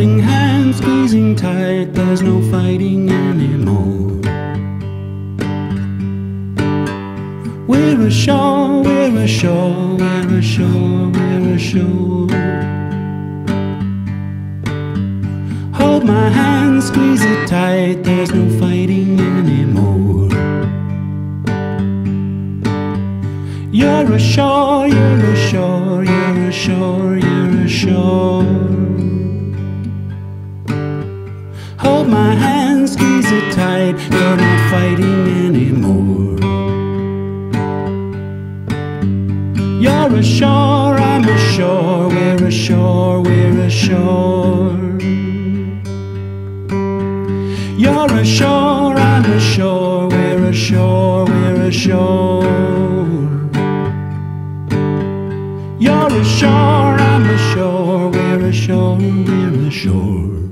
Holding hands, squeezing tight, there's no fighting anymore. We're ashore, we're ashore, we're ashore, we're ashore. Hold my hand, squeeze it tight, there's no fighting anymore. You're ashore, you're ashore, Hold my hand, squeeze it tight, you're not fighting anymore. You're ashore, I'm ashore, we're ashore, we're ashore. You're ashore, I'm ashore, we're ashore, we're ashore. You're ashore, I'm ashore, we're ashore, we're ashore.